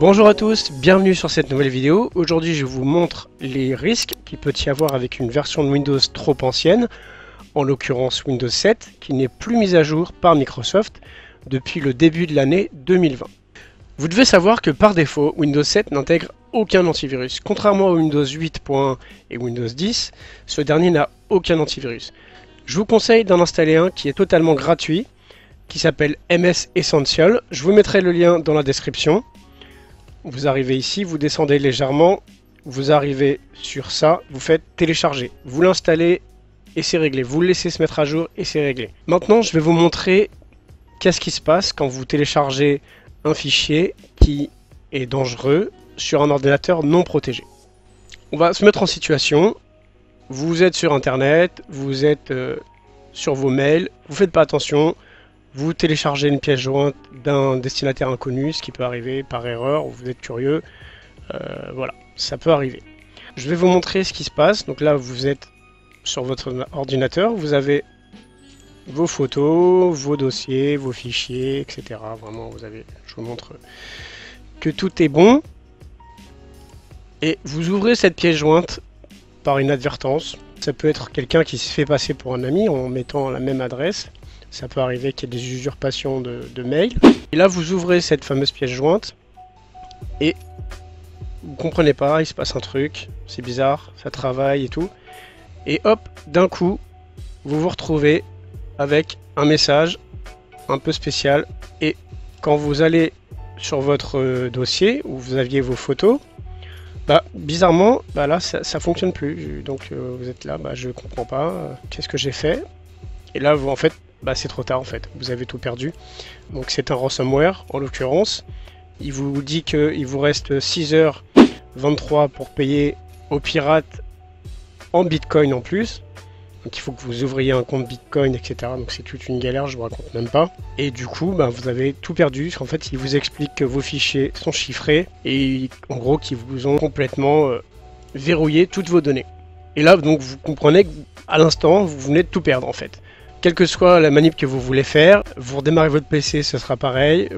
Bonjour à tous, bienvenue sur cette nouvelle vidéo. Aujourd'hui je vous montre les risques qu'il peut y avoir avec une version de Windows trop ancienne, en l'occurrence Windows 7, qui n'est plus mise à jour par Microsoft depuis le début de l'année 2020. Vous devez savoir que par défaut, Windows 7 n'intègre aucun antivirus. Contrairement à Windows 8.1 et Windows 10, ce dernier n'a aucun antivirus. Je vous conseille d'en installer un qui est totalement gratuit, qui s'appelle MS Essential. Je vous mettrai le lien dans la description. Vous arrivez ici, vous descendez légèrement, vous arrivez sur ça, vous faites télécharger. Vous l'installez et c'est réglé. Vous le laissez se mettre à jour et c'est réglé. Maintenant, je vais vous montrer qu'est-ce qui se passe quand vous téléchargez un fichier qui est dangereux sur un ordinateur non protégé. On va se mettre en situation. Vous êtes sur Internet, vous êtes euh, sur vos mails, vous faites pas attention, vous téléchargez une pièce jointe d'un destinataire inconnu, ce qui peut arriver par erreur, ou vous êtes curieux. Euh, voilà, ça peut arriver. Je vais vous montrer ce qui se passe. Donc là, vous êtes sur votre ordinateur, vous avez vos photos, vos dossiers, vos fichiers, etc. Vraiment, vous avez, je vous montre que tout est bon. Et vous ouvrez cette pièce jointe par une. Ça peut être quelqu'un qui se fait passer pour un ami en mettant la même adresse. Ça peut arriver qu'il y ait des usurpations de, mails. Et là, vous ouvrez cette fameuse pièce jointe et vous comprenez pas, il se passe un truc, c'est bizarre, ça travaille et tout. Et hop, d'un coup, vous vous retrouvez avec un message un peu spécial. Et quand vous allez sur votre euh, dossier où vous aviez vos photos, bah, bizarrement, bah là, ça, ça fonctionne plus. Donc euh, vous êtes là, bah, je comprends pas, euh, qu'est-ce que j'ai fait? Et là, vous en fait, bah, c'est trop tard en fait, vous avez tout perdu. Donc c'est un ransomware en l'occurrence. Il vous dit qu'il vous reste 6h23 pour payer aux pirates en bitcoin en plus. Donc il faut que vous ouvriez un compte Bitcoin, etc. Donc c'est toute une galère, je vous raconte même pas. Et du coup, bah, vous avez tout perdu. En fait, il vous explique que vos fichiers sont chiffrés et en gros qu'ils vous ont complètement euh, verrouillé toutes vos données. Et là, donc vous comprenez qu'à l'instant, vous venez de tout perdre en fait. Quelle que soit la manip que vous voulez faire, vous redémarrez votre PC, ce sera pareil.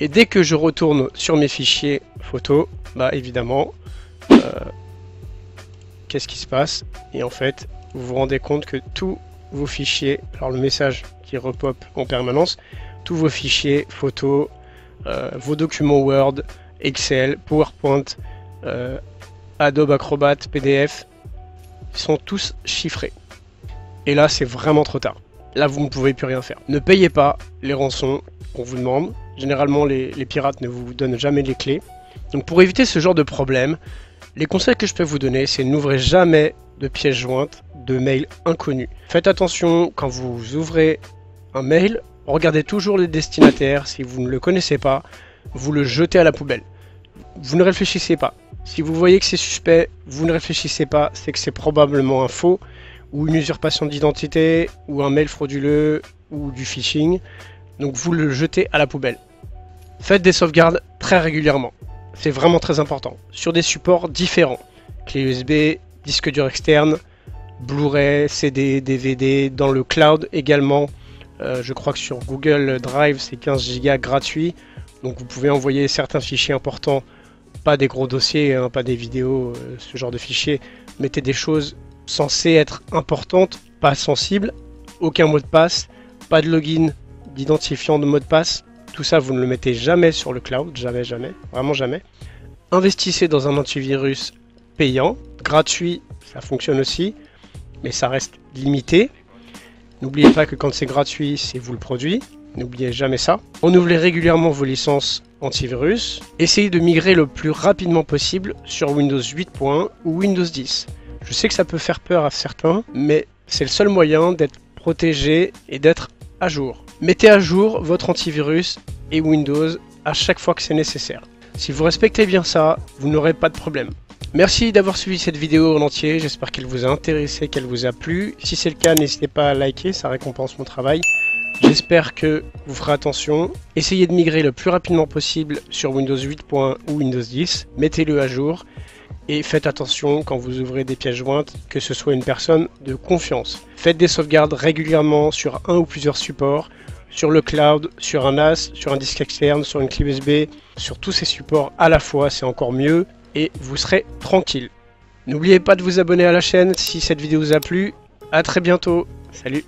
Et dès que je retourne sur mes fichiers photos, bah évidemment, euh, qu'est-ce qui se passe? Et en fait, vous vous rendez compte que tous vos fichiers, alors le message qui repop en permanence, tous vos fichiers, photos, euh, vos documents Word, Excel, PowerPoint, euh, Adobe Acrobat, PDF, sont tous chiffrés. Et là, c'est vraiment trop tard. Là, vous ne pouvez plus rien faire. Ne payez pas les rançons qu'on vous demande. Généralement, les, pirates ne vous donnent jamais les clés. Donc pour éviter ce genre de problème, les conseils que je peux vous donner, c'est n'ouvrez jamais de pièces jointes de mails inconnus. Faites attention quand vous ouvrez un mail, regardez toujours le destinataire. Si vous ne le connaissez pas, vous le jetez à la poubelle. Vous ne réfléchissez pas. Si vous voyez que c'est suspect, vous ne réfléchissez pas, c'est que c'est probablement un faux, ou une usurpation d'identité, ou un mail frauduleux, ou du phishing. Donc vous le jetez à la poubelle. Faites des sauvegardes très régulièrement. C'est vraiment très important. Sur des supports différents. Clé USB, disque dur externe, Blu-ray, CD, DVD, dans le cloud également. Euh, je crois que sur Google Drive c'est 15 Go gratuit. Donc vous pouvez envoyer certains fichiers importants, pas des gros dossiers, hein, pas des vidéos, euh, ce genre de fichiers. Mettez des choses censées être importantes, pas sensibles. Aucun mot de passe, pas de login d'identifiant de mot de passe. Tout ça, vous ne le mettez jamais sur le cloud, jamais, jamais, vraiment jamais. Investissez dans un antivirus payant, gratuit, ça fonctionne aussi, mais ça reste limité. N'oubliez pas que quand c'est gratuit, c'est vous le produit. N'oubliez jamais ça. Renouvelez régulièrement vos licences antivirus. Essayez de migrer le plus rapidement possible sur Windows 8.1 ou Windows 10. Je sais que ça peut faire peur à certains, mais c'est le seul moyen d'être protégé et d'être à jour. Mettez à jour votre antivirus et Windows à chaque fois que c'est nécessaire. Si vous respectez bien ça, vous n'aurez pas de problème. Merci d'avoir suivi cette vidéo en entier, j'espère qu'elle vous a intéressé, qu'elle vous a plu. Si c'est le cas, n'hésitez pas à liker, ça récompense mon travail. J'espère que vous ferez attention. Essayez de migrer le plus rapidement possible sur Windows 8.1 ou Windows 10. Mettez-le à jour. Et faites attention quand vous ouvrez des pièces jointes que ce soit une personne de confiance. Faites des sauvegardes régulièrement sur un ou plusieurs supports sur le cloud, sur un NAS, sur un disque externe, sur une clé USB, sur tous ces supports à la fois, c'est encore mieux et vous serez tranquille. N'oubliez pas de vous abonner à la chaîne si cette vidéo vous a plu. A très bientôt. Salut